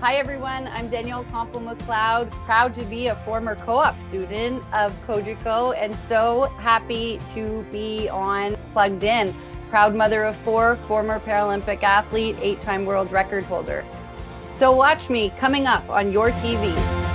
Hi, everyone. I'm Danielle Campo McLeod, proud to be a former co op student of Cogeco, and so happy to be on Plugged In. Proud mother of four, former Paralympic athlete, eight time world record holder. So watch me coming up on your TV.